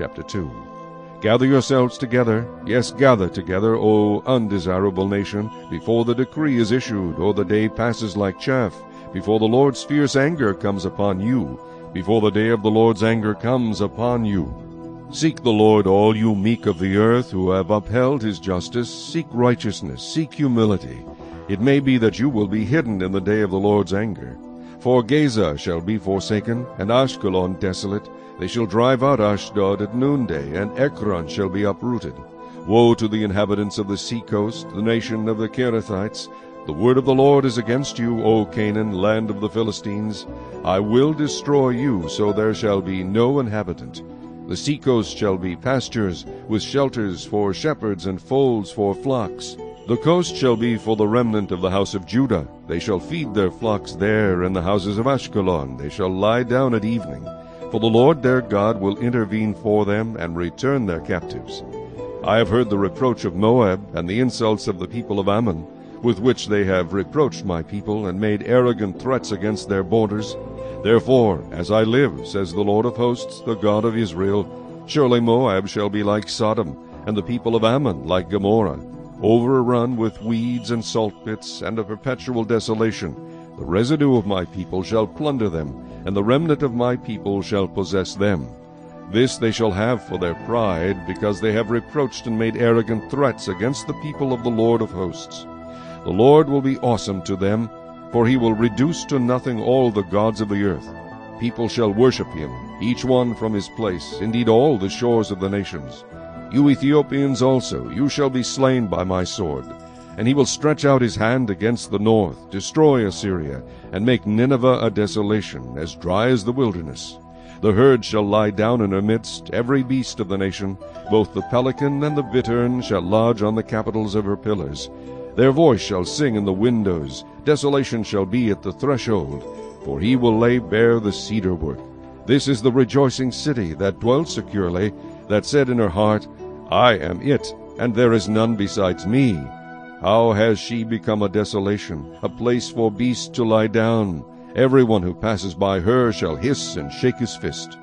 Chapter 2 Gather yourselves together, yes, gather together, O undesirable nation, before the decree is issued, or the day passes like chaff, before the Lord's fierce anger comes upon you, before the day of the Lord's anger comes upon you. Seek the Lord, all you meek of the earth, who have upheld his justice. Seek righteousness, seek humility. It may be that you will be hidden in the day of the Lord's anger. For Gaza shall be forsaken, and Ashkelon desolate, they shall drive out Ashdod at noonday, and Ekron shall be uprooted. Woe to the inhabitants of the seacoast, the nation of the Cherethites! The word of the Lord is against you, O Canaan, land of the Philistines. I will destroy you, so there shall be no inhabitant. The seacoast shall be pastures, with shelters for shepherds and folds for flocks. The coast shall be for the remnant of the house of Judah. They shall feed their flocks there in the houses of Ashkelon. They shall lie down at evening. For the Lord their God will intervene for them and return their captives. I have heard the reproach of Moab and the insults of the people of Ammon, with which they have reproached my people and made arrogant threats against their borders. Therefore, as I live, says the Lord of hosts, the God of Israel, surely Moab shall be like Sodom, and the people of Ammon like Gomorrah, overrun with weeds and salt pits, and a perpetual desolation. The residue of my people shall plunder them, and the remnant of my people shall possess them. This they shall have for their pride, because they have reproached and made arrogant threats against the people of the Lord of hosts. The Lord will be awesome to them, for he will reduce to nothing all the gods of the earth. People shall worship him, each one from his place, indeed all the shores of the nations. You Ethiopians also, you shall be slain by my sword. And he will stretch out his hand against the north, destroy Assyria, and make Nineveh a desolation, as dry as the wilderness. The herd shall lie down in her midst, every beast of the nation, both the pelican and the bittern shall lodge on the capitals of her pillars. Their voice shall sing in the windows, desolation shall be at the threshold, for he will lay bare the cedar work. This is the rejoicing city that dwelt securely, that said in her heart, I am it, and there is none besides me. How has she become a desolation, a place for beasts to lie down? Every one who passes by her shall hiss and shake his fist.